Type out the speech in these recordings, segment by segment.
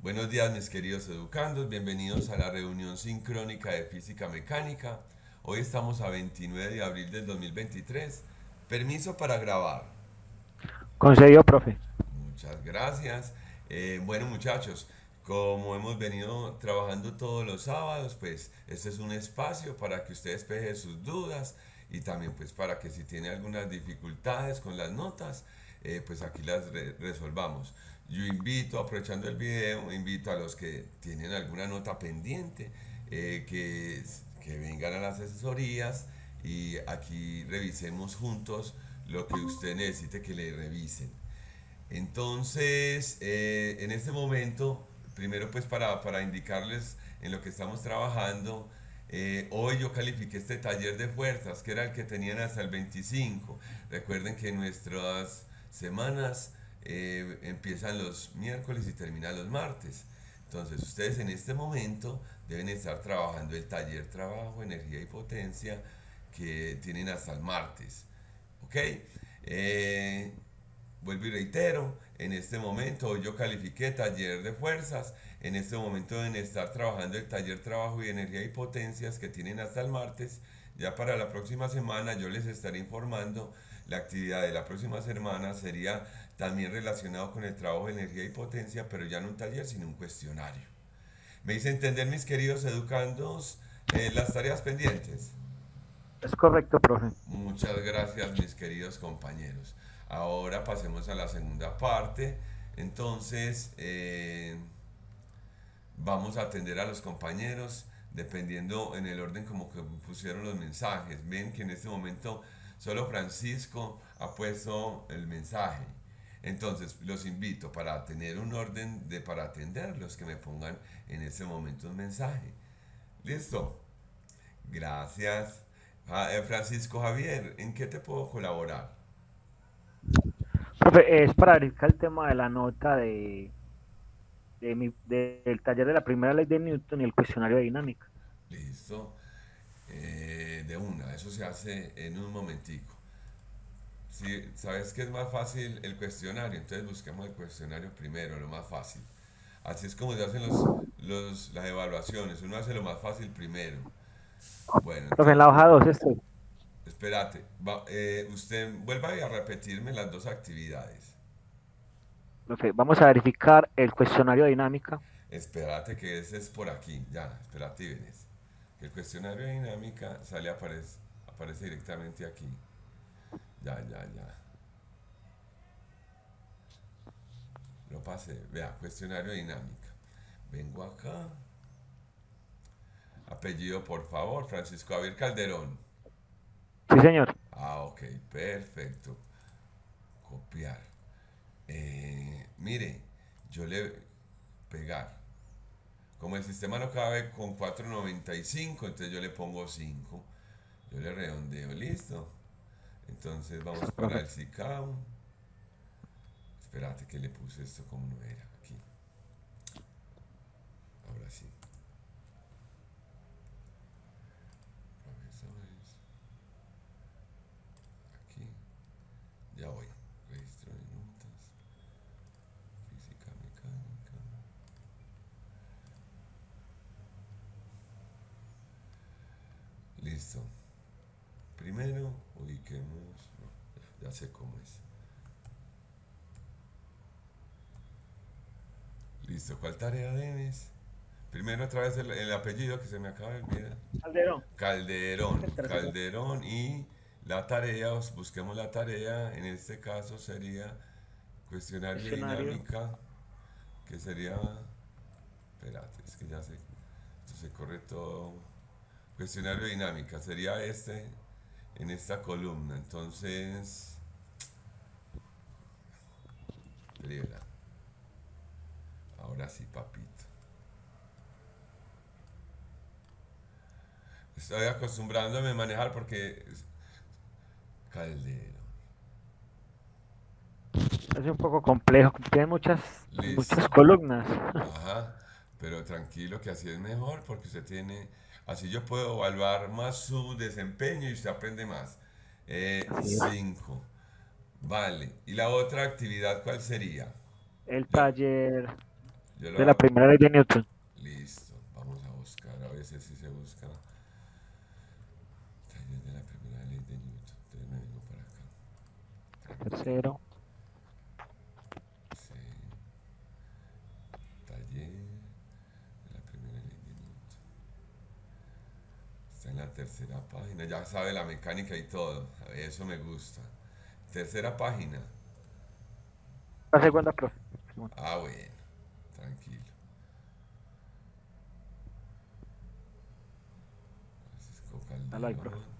Buenos días mis queridos educandos, bienvenidos a la reunión sincrónica de física mecánica. Hoy estamos a 29 de abril del 2023. Permiso para grabar. Concedido, profe. Muchas gracias. Eh, bueno muchachos, como hemos venido trabajando todos los sábados, pues este es un espacio para que ustedes despejen sus dudas y también pues para que si tiene algunas dificultades con las notas, eh, pues aquí las resolvamos. Yo invito, aprovechando el video, invito a los que tienen alguna nota pendiente, eh, que, que vengan a las asesorías y aquí revisemos juntos lo que usted necesite que le revisen. Entonces, eh, en este momento, primero pues para, para, indicarles en lo que estamos trabajando, eh, hoy yo califiqué este taller de fuerzas, que era el que tenían hasta el 25. Recuerden que nuestras semanas eh, empiezan los miércoles y terminan los martes. Entonces ustedes en este momento deben estar trabajando el taller trabajo, energía y potencia que tienen hasta el martes. ¿Ok? Eh, vuelvo y reitero, en este momento yo califiqué taller de fuerzas, en este momento deben estar trabajando el taller trabajo y energía y potencias que tienen hasta el martes. Ya para la próxima semana yo les estaré informando la actividad de la próxima semana sería también relacionado con el trabajo de energía y potencia, pero ya no un taller, sino un cuestionario. Me hice entender, mis queridos educandos, eh, las tareas pendientes. Es correcto, profe. Muchas gracias, mis queridos compañeros. Ahora pasemos a la segunda parte. Entonces, eh, vamos a atender a los compañeros dependiendo en el orden como que pusieron los mensajes. Ven que en este momento Solo Francisco ha puesto el mensaje. Entonces, los invito para tener un orden de para atenderlos que me pongan en este momento un mensaje. ¿Listo? Gracias. Eh, Francisco Javier, ¿en qué te puedo colaborar? Profe, es para verificar el tema de la nota de, del taller de la primera ley de Newton y el cuestionario de dinámica. Listo. Eh, de una, eso se hace en un momentico. Si sabes que es más fácil el cuestionario, entonces busquemos el cuestionario primero, lo más fácil. Así es como se hacen los, las evaluaciones, uno hace lo más fácil primero. Bueno. en la hoja 2 estoy. Espérate, eh, usted vuelva a repetirme las dos actividades. vamos a verificar el cuestionario de dinámica. Espérate que ese es por aquí, ya, espérate, vienes el cuestionario de dinámica sale, aparece, aparece directamente aquí. Ya, ya, ya. Lo pasé. Vea, cuestionario de dinámica. Vengo acá. Apellido, por favor, Francisco Javier Calderón. Sí, señor. Ah, ok, perfecto. Copiar. Eh, mire, yo le pegar. Como el sistema no cabe con 4.95, entonces yo le pongo 5. Yo le redondeo, listo. Entonces vamos para el SICAO. Espérate que le puse esto como no era. Aquí. Ahora sí. Aquí. Ya voy. Primero ubiquemos, ya sé cómo es. Listo, ¿cuál tarea debes? Primero otra vez el, apellido que se me acaba de olvidar. Calderón. Calderón. Calderón y la tarea, busquemos la tarea, en este caso sería cuestionario, de dinámica, que sería, espérate, es que ya sé, esto se corre todo. Cuestionario dinámica sería este en esta columna. Entonces, Ahora sí, papito. Estoy acostumbrándome a manejar porque caldero. Es un poco complejo, tiene muchas, muchas columnas. Ajá, pero tranquilo que así es mejor porque usted tiene Así yo puedo evaluar más su desempeño y usted aprende más. Eh, cinco. Vale. ¿Y la otra actividad cuál sería? El taller. Yo de la primera ley de Newton. Listo, vamos a buscar, a veces sí se busca. Taller de la primera ley de Newton. Entonces me vengo para acá. Tercero. Sí. Taller de la primera ley de Newton. Está en la tercera página, ya sabe la mecánica y todo. Eso me gusta. Tercera página. La segunda, profe. Ah, bueno, tranquilo. Francisco Calderón.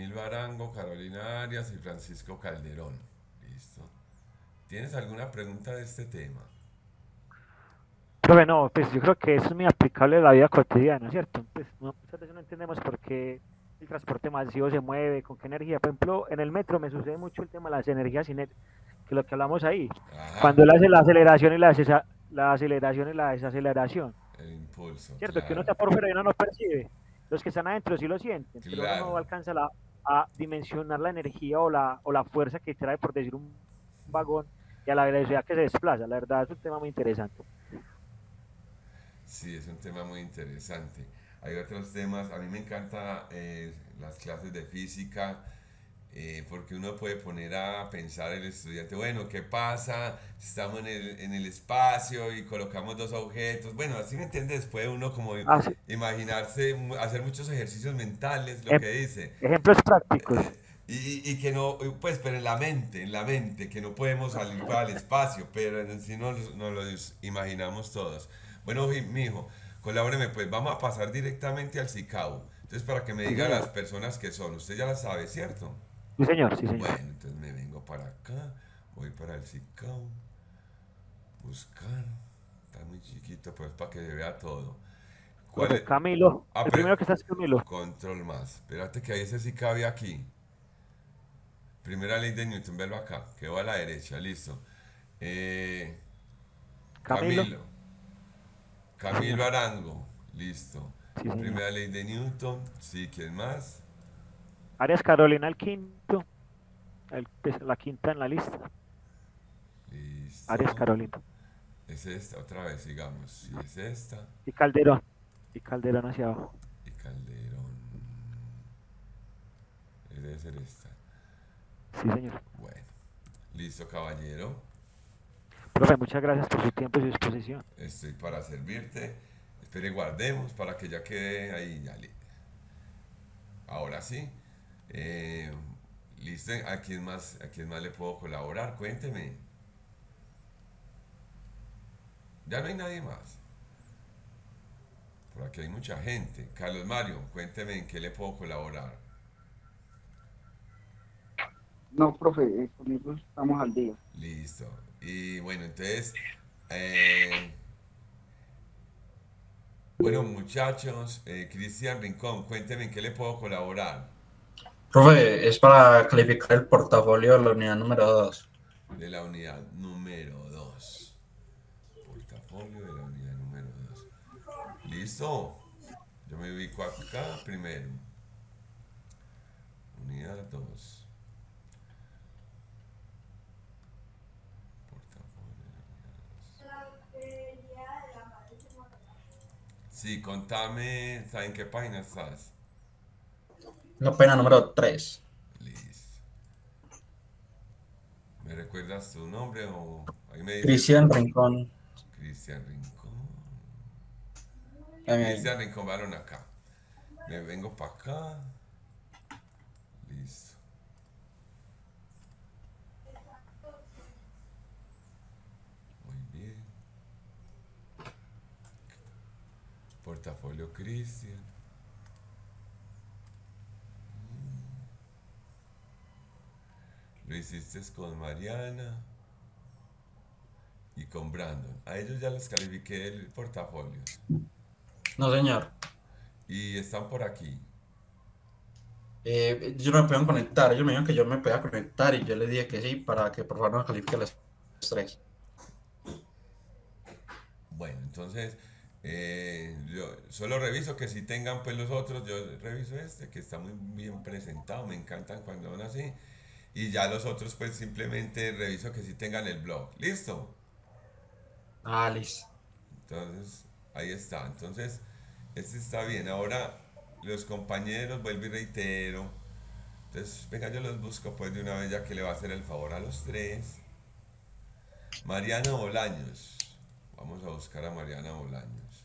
Profe. Camilo Arango, Carolina Arias y Francisco Calderón. Listo. ¿Tienes alguna pregunta de este tema? Pues yo creo que eso es muy aplicable a la vida cotidiana, ¿cierto? Pues no- muchas veces no entendemos por qué el transporte masivo se mueve, con qué energía. Por ejemplo, en el metro me sucede mucho el tema de las energías cinéticas, que lo que hablamos ahí. Ajá, Cuando él hace la aceleración y la, la aceleración y la desaceleración, el impulso. ¿cierto? Que uno claro. está por fuera y uno no percibe. Los que están adentro sí lo sienten, pero uno no alcanza la- a dimensionar la energía o la, o la fuerza que trae, por decir, un vagón y a la velocidad que se desplaza. La verdad es un tema muy interesante. Sí, es un tema muy interesante. Hay otros temas, a mí me encanta eh, las clases de física, eh, porque uno puede poner a pensar el estudiante, bueno, ¿qué pasa? si Estamos en el, en el espacio y colocamos dos objetos. Bueno, así me entiendes, puede uno como Ah, imaginarse, hacer muchos ejercicios mentales, lo que dice. Ejemplos prácticos. Y, y que no, pues, pero en la mente, en la mente, que no podemos salir para el espacio, pero en sí nos, nos lo imaginamos todos. Bueno, mi mijo, colabóreme, pues vamos a pasar directamente al CICAO. Entonces, para que me diga señor. las personas que son, usted ya las sabe, ¿cierto? Sí, señor, sí, señor. Bueno, entonces me vengo para acá, voy para el CICAO, buscar, está muy chiquito, pues para que se vea todo. ¿Cuál es? Camilo, Ah, el primero que está es Camilo. Control más. Espérate que ahí ese sí cabe aquí. Primera ley de Newton, verlo acá. Quedó a la derecha, listo. Eh, Camilo. Camilo. Camilo Arango, listo. Sí. Primera ley de Newton, sí, ¿quién más? Arias Carolina, el quinto. El- la quinta en la lista. Listo. Arias Carolina. Es esta, otra vez, digamos. Sí, es esta. Y Calderón. Y Calderón hacia abajo. Y Calderón. Debe ser esta. Sí, señor. Bueno. Listo, caballero. Profe, muchas gracias por su tiempo y su disposición. Estoy para servirte. Espere, guardemos para que ya quede ahí. Ya Ahora sí. Eh, listo. ¿A quién, más, ¿A quién más le puedo colaborar? Cuénteme. Ya no hay nadie más. Por aquí hay mucha gente. Carlos Mario, cuénteme en qué le puedo colaborar. No, profe, eh, conmigo estamos al día. Listo. Y bueno, entonces, eh, bueno muchachos, eh, Cristian Rincón, cuénteme en qué le puedo colaborar Profe, es para calificar el portafolio de la unidad número 2. de la unidad número 2. Portafolio de la unidad número 2. Listo. Yo me ubico acá primero. Unidad 2. Portafolio de la unidad 2. Sí, contame, ¿saben qué página estás? La pena número 3. Listo. ¿Me recuerdas tu nombre o ahí me dices? Cristian Rincón. Cristian Rincón. Cristian Rincón, varón acá. Me vengo para acá. Listo. Muy bien. Portafolio Cristian. Lo hiciste con Mariana y con Brandon. A ellos ya les califiqué el portafolio. No, señor. Y están por aquí. Eh, ellos no me pueden conectar, ellos me dijeron que yo me podía conectar y yo les dije que sí para que por favor no califique las tres. Bueno, entonces eh, yo solo reviso que si tengan pues los otros, yo reviso este que está muy bien presentado, me encantan cuando van así. Y ya los otros pues simplemente reviso que si tengan el blog. ¿Listo? Ah, listo. Entonces, ahí está. Entonces, este está bien. Ahora los compañeros, vuelvo y reitero. Entonces, venga, yo los busco pues de una vez ya que le va a hacer el favor a los tres. Mariana Bolaños. Vamos a buscar a Mariana Bolaños.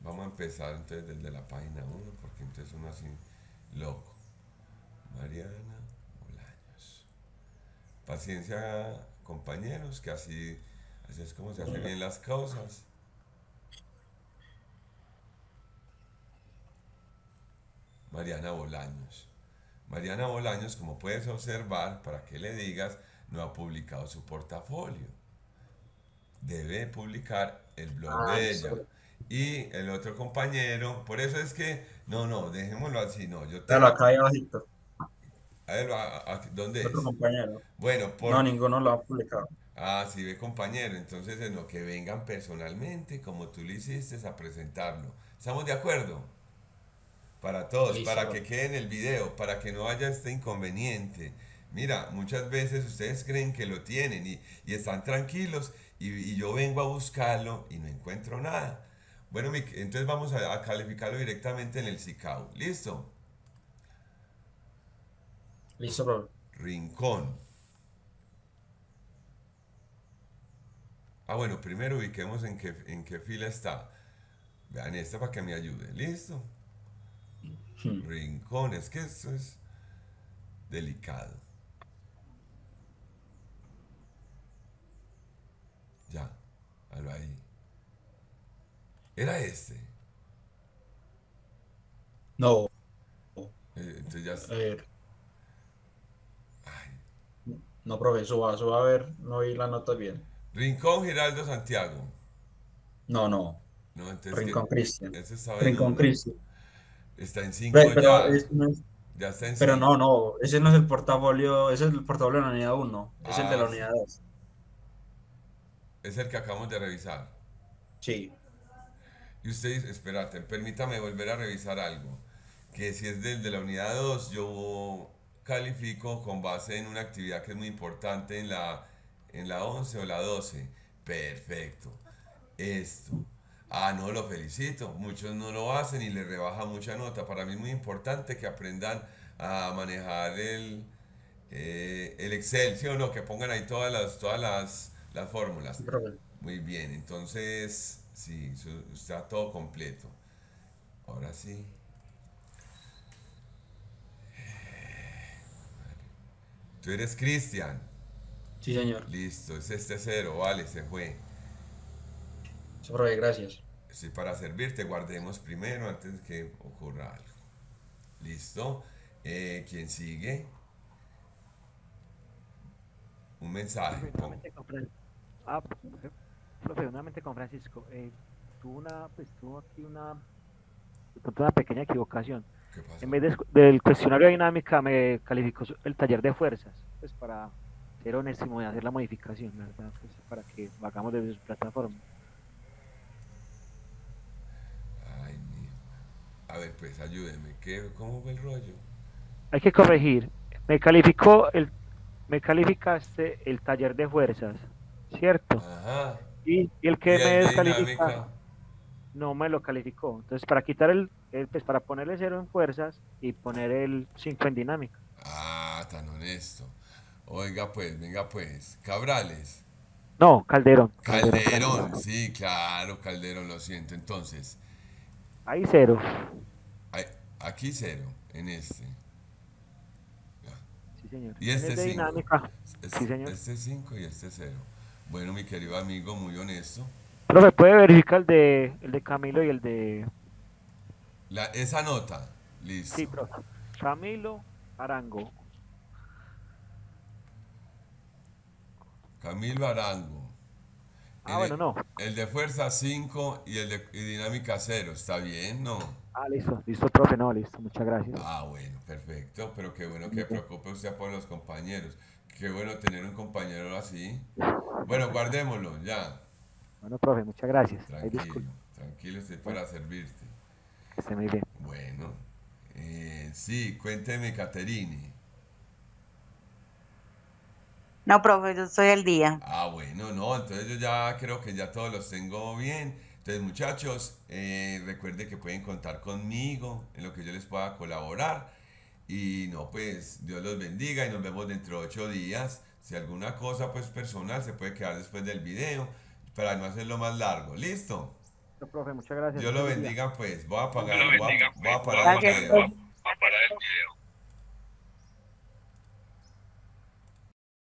Vamos a empezar entonces desde la página 1, porque entonces uno así loco. Mariana Bolaños. Paciencia, compañeros, que así, así es como se hacen bien las cosas. Mariana Bolaños. Mariana Bolaños, como puedes observar, para que le digas, no ha publicado su portafolio. Debe publicar el blog Ah, de eso. ella. Y el otro compañero, por eso es que, no, no, dejémoslo así, no, yo Pero acá ahí abajito, A ver, a- a- ¿dónde es? otro compañero. Bueno, por... No, ninguno lo ha publicado. Ah, sí, ve compañero, entonces en lo que vengan personalmente, como tú lo hiciste, a presentarlo. ¿Estamos de acuerdo? Para todos, Listo. para que quede en el video, para que no haya este inconveniente. Mira, muchas veces ustedes creen que lo tienen y, y están tranquilos y, y yo vengo a buscarlo y no encuentro nada. Bueno, entonces vamos a, a calificarlo directamente en el SICAO. ¿Listo? Listo, bro. Rincón. Ah, bueno, primero ubiquemos en qué, en qué fila está. Vean esta para que me ayude. ¿Listo? Hmm. Rincón, es que esto es delicado. Ya, algo ahí. Era este. No, Eh, Entonces ya... a ver, Ay. no, profe, suba, suba a ver, no vi la nota bien. Rincón Giraldo Santiago. No, no, No, entonces Rincón Cristian. Rincón. Cristian. Está en 5 Ve, ya. No es- Ya está en pero cinco. no, no, ese no es el portafolio, ese es el portafolio de la unidad 1, es el de la Ah, unidad 2. Es el que acabamos de revisar. Sí, Y usted dice, espérate, permítame volver a revisar algo. Que si es del de la unidad 2, yo califico con base en una actividad que es muy importante en la, en la 11 o la 12. Perfecto. Esto. Ah, no, lo felicito. Muchos no lo hacen y le rebaja mucha nota. Para mí es muy importante que aprendan a manejar el, eh, el Excel, ¿sí o no? Que pongan ahí todas las, todas las, las fórmulas. Muy bien, entonces, sí, está todo completo. Ahora sí. Tú eres Cristian. Sí, señor. Listo, es este cero, vale, se fue. Sí, profe, gracias. Sí, para servirte, guardemos primero antes de que ocurra algo. Listo. Eh, ¿Quién sigue? Un mensaje. Ah, profe, nuevamente con Francisco. Eh, tuvo una, pues tuvo aquí una, una pequeña equivocación. En vez de- del cuestionario de dinámica me calificó el taller de fuerzas, pues para ser honesto y hacer la modificación, ¿verdad? Pues para que lo hagamos desde su plataforma. Ay, mi- A ver, pues ayúdeme. ¿Qué, ¿Cómo fue el rollo? Hay que corregir. Me calificó el, me calificaste el taller de fuerzas, ¿cierto? Ajá. Y, y el que ¿Y me descalifica no me lo calificó. Entonces, para quitar el, el- pues para ponerle cero en fuerzas y poner el 5 en dinámica. Ah, tan honesto. Oiga, pues, venga, pues. Cabrales. No, Calderón. Calderón, sí, claro, Calderón, lo siento. Entonces, Ahí cero. hay- aquí cero, en este. Sí, señor. Y este el de cinco. dinámica. Este, Sí, señor. este 5 y este 0. Bueno, mi querido amigo, muy honesto. Profe, puede verificar el de, el de Camilo y el de. La, esa nota, listo. Sí, profe. Camilo Arango. Camilo Arango. Ah, bueno, no. El de fuerza 5 y el de y dinámica 0. ¿Está bien? No. Ah, listo, listo, profe, no, listo, muchas gracias. Ah, bueno, perfecto. Pero qué bueno que preocupe usted por los compañeros. Qué bueno tener un compañero así. Bueno, guardémoslo, ya. Bueno, profe, muchas gracias. Tranquilo, tranquilo, estoy para servirte. que esté muy bien. Bueno, eh, sí, cuénteme, Caterine. No, profe, yo soy el día. Ah, bueno, no, entonces yo ya creo que ya todos los tengo bien. Entonces, muchachos, eh, recuerden que pueden contar conmigo en lo que yo les pueda colaborar. Y no, pues Dios los bendiga y nos vemos dentro de ocho días. Si alguna cosa pues personal se puede quedar después del video para no hacerlo más largo. ¿Listo? Listo, profe, muchas gracias. Dios lo bendiga pues. Voy a apagar, voy a, voy a parar el Gracias, video. profe. Voy a parar el video.